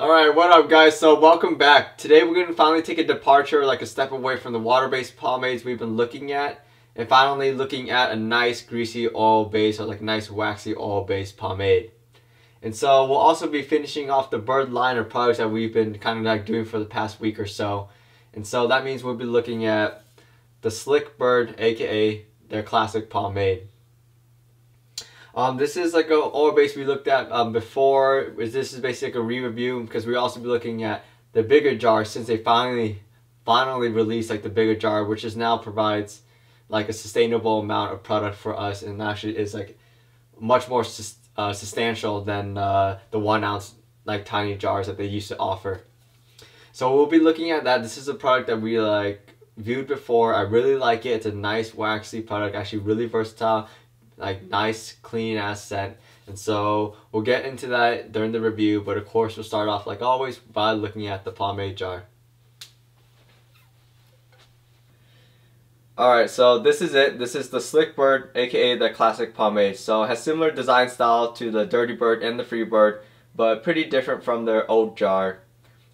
Alright, what up guys? So welcome back. Today we're going to finally take a departure, like a step away from the water-based pomades we've been looking at. And finally looking at a nice greasy oil-based or like nice waxy oil-based pomade. And so we'll also be finishing off the Byrd line of products that we've been kind of like doing for the past week or so. And so that means we'll be looking at the Slick Byrd, aka their classic pomade. Um, this is like a oil base we looked at um, before. This is basically a re-review because we also be looking at the bigger jar since they finally finally released like the bigger jar, which is now provides like a sustainable amount of product for us and actually is like much more uh, substantial than uh, the one ounce like tiny jars that they used to offer. So we'll be looking at that. This is a product that we like viewed before. I really like it. It's a nice waxy product, actually really versatile, like nice clean ass scent. And so we'll get into that during the review, but of course we'll start off like always by looking at the pomade jar. Alright, so this is it. This is the Slick Byrd, aka the classic pomade. So it has similar design style to the Dirty Byrd and the Free Byrd, but pretty different from their old jar.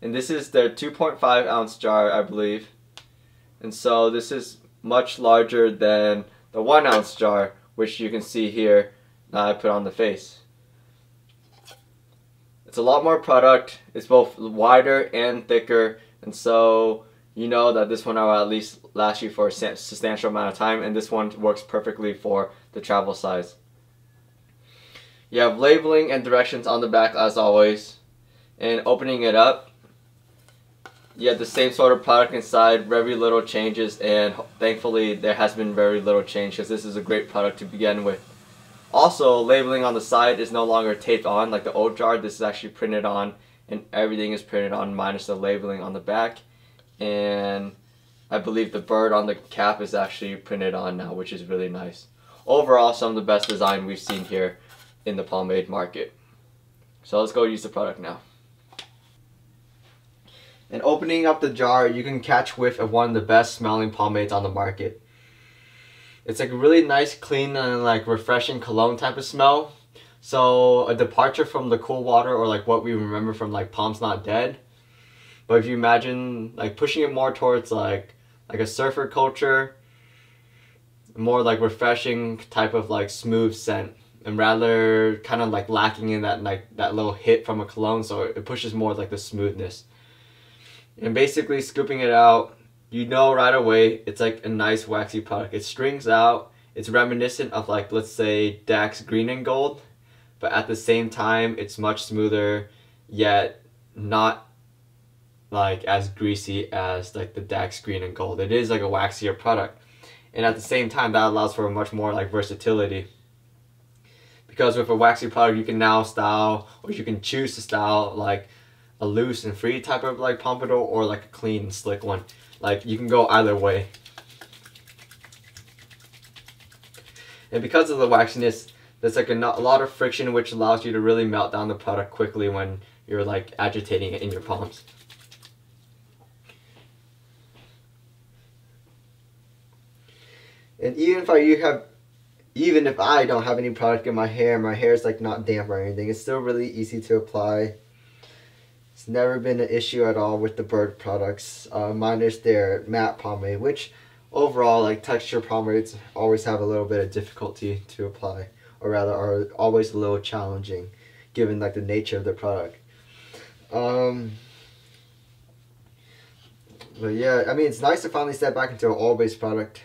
And this is their 2.5 ounce jar, I believe. And so this is much larger than the 1 ounce jar, which you can see here that I put on the face. It's a lot more product. It's both wider and thicker. And so you know that this one will at least last you for a substantial amount of time and this one works perfectly for the travel size. You have labeling and directions on the back as always and opening it up you have the same sort of product inside, very little changes and thankfully there has been very little change because this is a great product to begin with. Also, labeling on the side is no longer taped on like the old jar. This is actually printed on and everything is printed on minus the labeling on the back and I believe the bird on the cap is actually printed on now, which is really nice. Overall, some of the best design we've seen here in the pomade market. So let's go use the product now. And opening up the jar, you can catch whiff of one of the best smelling pomades on the market. It's like a really nice, clean, and like refreshing cologne type of smell. So a departure from the cool water or like what we remember from like Palms Not Dead. But if you imagine like pushing it more towards like like a surfer culture, more like refreshing type of like smooth scent and rather kind of like lacking in that like that little hit from a cologne so it pushes more like the smoothness. And basically scooping it out, you know right away it's like a nice waxy product. It strings out, it's reminiscent of like let's say Dax Green and Gold, but at the same time it's much smoother yet not like as greasy as like the Dax Green and Gold. It is like a waxier product. And at the same time that allows for much more like versatility. Because with a waxy product you can now style or you can choose to style like a loose and free type of like pompadour or like a clean and slick one. Like you can go either way. And because of the waxiness, there's like a, a lot of friction which allows you to really melt down the product quickly when you're like agitating it in your palms. And even if I you have, even if I don't have any product in my hair, my hair is like not damp or anything, it's still really easy to apply. It's never been an issue at all with the Byrd products, uh, minus their matte pomade, which overall, like texture pomades always have a little bit of difficulty to apply, or rather are always a little challenging, given like the nature of the product. Um, but yeah, I mean, it's nice to finally step back into an oil-based product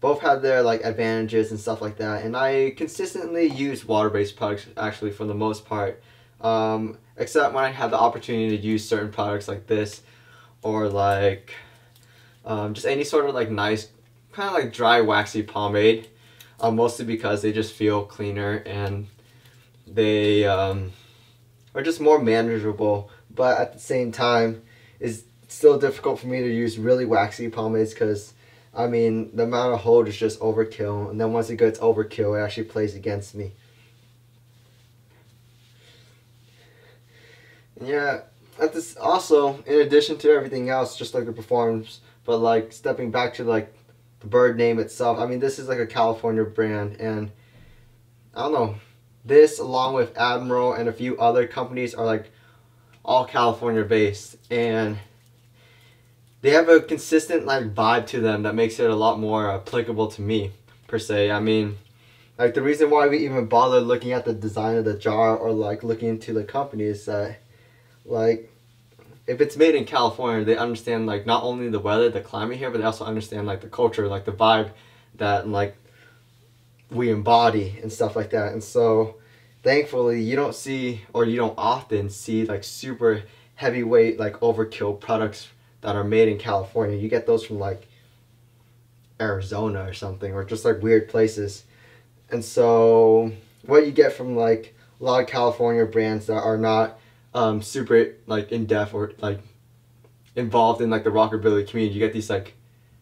both have their like advantages and stuff like that. And I consistently use water-based products actually for the most part, um, except when I have the opportunity to use certain products like this, or like um, just any sort of like nice, kind of like dry waxy pomade. Um, mostly because they just feel cleaner and they um, are just more manageable. But at the same time, it's still difficult for me to use really waxy pomades because I mean, the amount of hold is just overkill. And then once it gets overkill, it actually plays against me. Yeah, at this also, in addition to everything else, just like the performance, but like stepping back to like the Byrd name itself, I mean, this is like a California brand. And I don't know, this along with Admiral and a few other companies are like all California based and they have a consistent like vibe to them that makes it a lot more applicable to me per se. I mean, like the reason why we even bother looking at the design of the jar or like looking into the company is that like if it's made in California, they understand like not only the weather, the climate here, but they also understand like the culture, like the vibe that like we embody and stuff like that. And so thankfully you don't see or you don't often see like super heavyweight like overkill products that are made in California. You get those from like Arizona or something or just like weird places. And so what you get from like a lot of California brands that are not um, super like in depth or like involved in like the rockabilly community, you get these like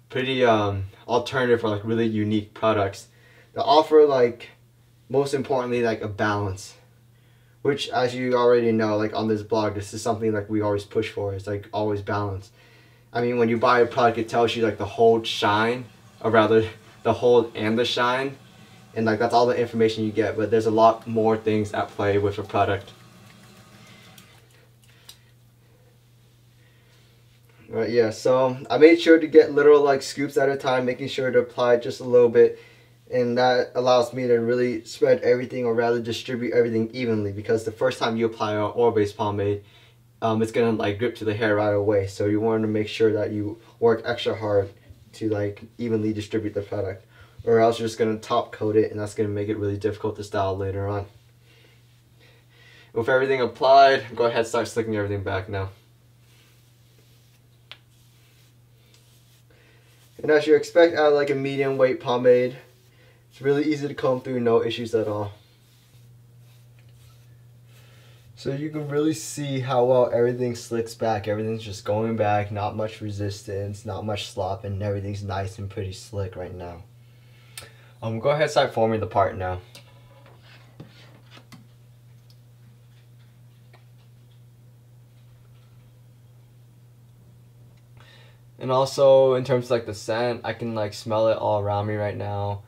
pretty um, alternative or like really unique products that offer like most importantly like a balance which as you already know like on this blog this is something like we always push for. It's like always balance. I mean when you buy a product it tells you like the hold shine or rather the hold and the shine and like that's all the information you get but there's a lot more things at play with a product Right, yeah, so I made sure to get little like scoops at a time, making sure to apply just a little bit and that allows me to really spread everything or rather distribute everything evenly because the first time you apply an oil-based pomade um, it's gonna like grip to the hair right away so you want to make sure that you work extra hard to like evenly distribute the product or else you're just gonna top coat it and that's gonna make it really difficult to style later on. With everything applied go ahead start slicking everything back now and as you expect out like a medium weight pomade it's really easy to comb through, no issues at all. So you can really see how well everything slicks back. Everything's just going back, not much resistance, not much slop, and everything's nice and pretty slick right now. Um, go ahead and start forming the part now. And also in terms of like the scent, I can like smell it all around me right now.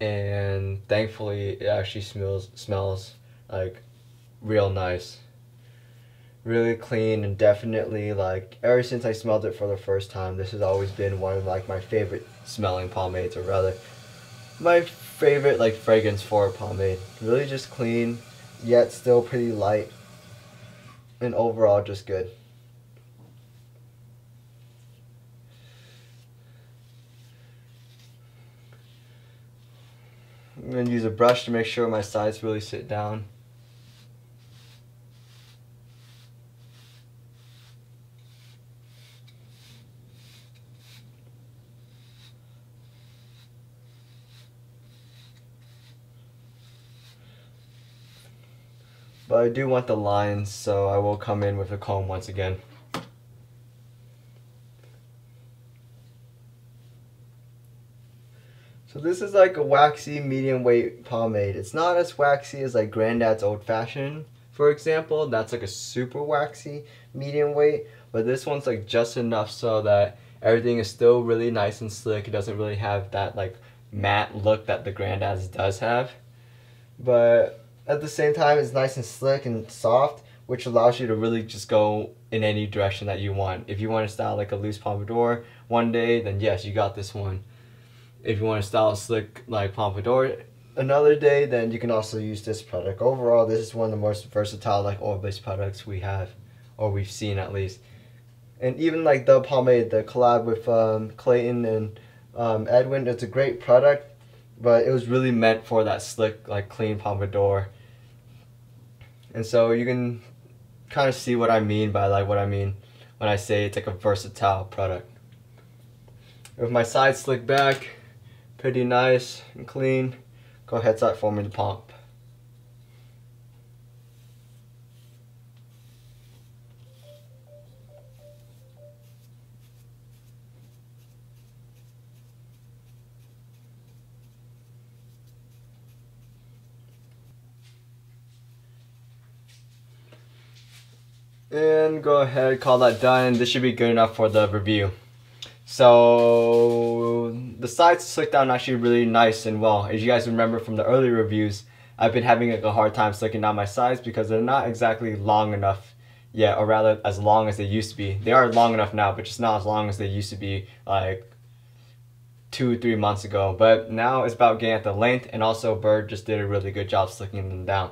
And thankfully it actually smells smells like real nice. Really clean and definitely like ever since I smelled it for the first time this has always been one of like my favorite smelling pomades or rather my favorite like fragrance for a pomade. Really just clean yet still pretty light and overall just good I'm going to use a brush to make sure my sides really sit down. But I do want the lines, so I will come in with a comb once again. So this is like a waxy medium weight pomade. It's not as waxy as like Granddad's Old Fashioned, for example. That's like a super waxy medium weight. But this one's like just enough so that everything is still really nice and slick. It doesn't really have that like matte look that the Granddad's does have. But at the same time, it's nice and slick and soft, which allows you to really just go in any direction that you want. If you want to style like a loose pompadour one day, then yes, you got this one. If you want to style slick like pompadour another day, then you can also use this product. Overall, this is one of the most versatile like oil-based products we have, or we've seen at least. And even like the pomade, the collab with um, Clayton and um, Edwin, it's a great product, but it was really meant for that slick, like clean pompadour. And so you can kind of see what I mean by like what I mean when I say it's like a versatile product. With my sides slicked back, pretty nice and clean. Go ahead start forming the pump. And go ahead, call that done. This should be good enough for the review. So the sides slick down actually really nice and well. As you guys remember from the early reviews, I've been having like a hard time slicking down my sides because they're not exactly long enough Yeah, or rather, as long as they used to be. They are long enough now, but just not as long as they used to be, like two, three months ago. But now it's about getting at the length, and also Byrd just did a really good job slicking them down.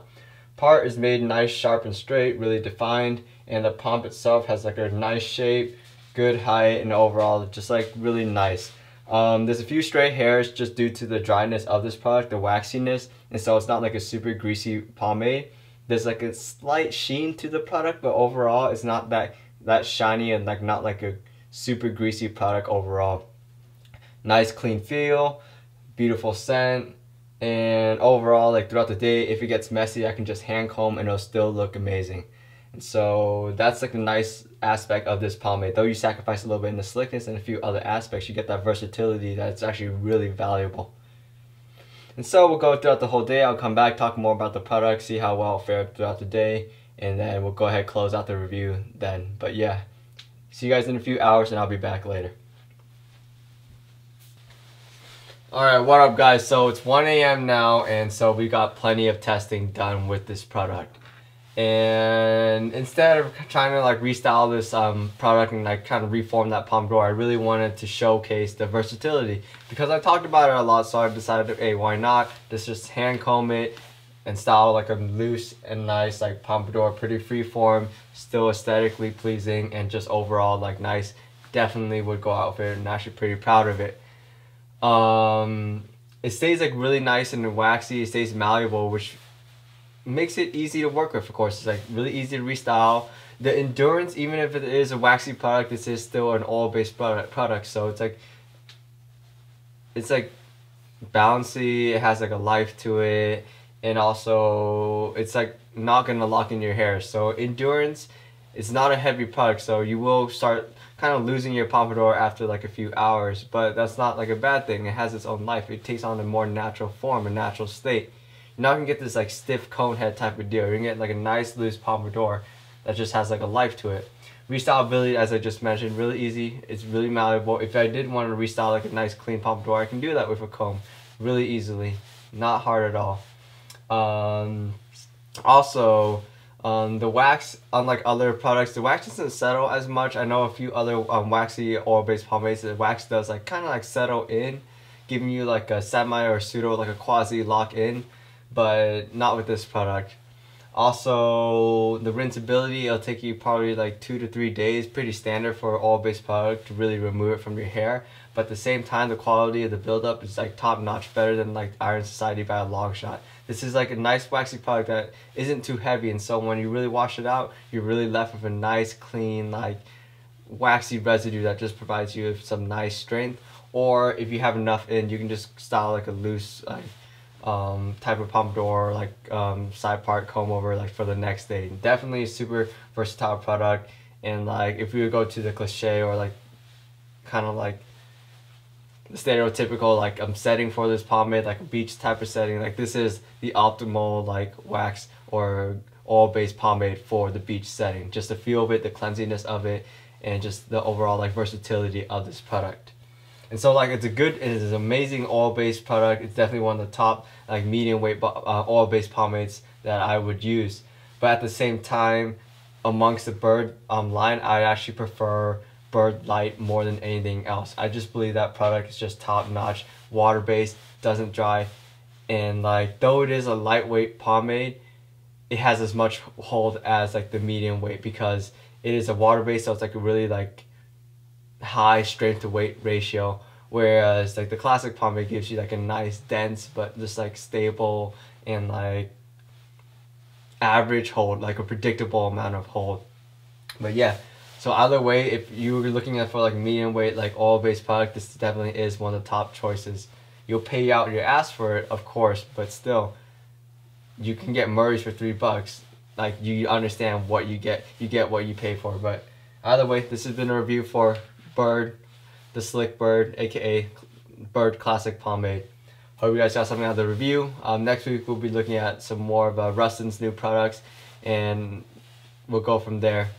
Part is made nice, sharp, and straight, really defined, and the pump itself has like a nice shape, good height, and overall just like really nice. Um, there's a few stray hairs just due to the dryness of this product, the waxiness, and so it's not like a super greasy pomade. There's like a slight sheen to the product, but overall it's not that that shiny and like not like a super greasy product overall. Nice clean feel, beautiful scent, and overall like throughout the day if it gets messy I can just hand comb and it'll still look amazing. And so that's like a nice aspect of this pomade. Though you sacrifice a little bit in the slickness and a few other aspects, you get that versatility that's actually really valuable. And so we'll go throughout the whole day. I'll come back, talk more about the product, see how well it fared throughout the day, and then we'll go ahead close out the review then. But yeah, see you guys in a few hours and I'll be back later. Alright, what up guys? So it's 1 a.m. now and so we got plenty of testing done with this product and instead of trying to like restyle this um, product and like kind of reform that pompadour, I really wanted to showcase the versatility because I talked about it a lot. So I decided, hey, why not? Let's just hand comb it and style like a loose and nice like pompadour, pretty freeform, still aesthetically pleasing, and just overall like nice. Definitely would go out with it, and actually pretty proud of it. Um, it stays like really nice and waxy. It stays malleable, which makes it easy to work with, of course. It's like really easy to restyle. The endurance, even if it is a waxy product, this is still an oil-based product, product. So it's like, it's like bouncy. It has like a life to it. And also, it's like not to lock in your hair. So endurance, it's not a heavy product. So you will start kind of losing your pompadour after like a few hours. But that's not like a bad thing. It has its own life. It takes on a more natural form, a natural state. You're not gonna get this like stiff cone head type of deal. You're gonna get like a nice loose pompadour that just has like a life to it. Restylability, as I just mentioned, really easy. It's really malleable. If I did want to restyle like a nice clean pompadour, I can do that with a comb really easily. Not hard at all. Um, also, um, the wax, unlike other products, the wax doesn't settle as much. I know a few other um, waxy oil-based pomades, the wax does like kind of like settle in, giving you like a semi or pseudo, like a quasi lock in but not with this product. Also, the rinsability, it'll take you probably like two to three days, pretty standard for all base product to really remove it from your hair. But at the same time, the quality of the buildup is like top notch, better than like Iron Society by a long shot. This is like a nice waxy product that isn't too heavy, and so when you really wash it out, you're really left with a nice, clean, like waxy residue that just provides you with some nice strength. Or if you have enough in, you can just style like a loose, like um, type of pompadour, like um, side part comb over, like for the next day. Definitely super versatile product. And like if we would go to the cliche or like kind of like the stereotypical like I'm um, setting for this pomade, like a beach type of setting, like this is the optimal like wax or oil-based pomade for the beach setting. Just the feel of it, the cleansiness of it, and just the overall like versatility of this product. And so like it's a good, it is an amazing oil-based product. It's definitely one of the top like medium weight uh, oil-based pomades that I would use. But at the same time, amongst the Byrd um, line, I actually prefer Byrd Light more than anything else. I just believe that product is just top notch, water based, doesn't dry, and like though it is a lightweight pomade, it has as much hold as like the medium weight because it is a water based, so it's like really like high strength to weight ratio whereas like the classic pomade gives you like a nice dense but just like stable and like average hold like a predictable amount of hold. But yeah so either way if you're looking at for like medium weight like oil based product this definitely is one of the top choices. You'll pay out your ass for it of course but still you can get Murray's for three bucks. Like you understand what you get you get what you pay for but either way this has been a review for Byrd, the Slick Byrd, aka Byrd Classic Pomade. Hope you guys got something out of the review. Um, next week we'll be looking at some more of uh, Rustin's new products and we'll go from there.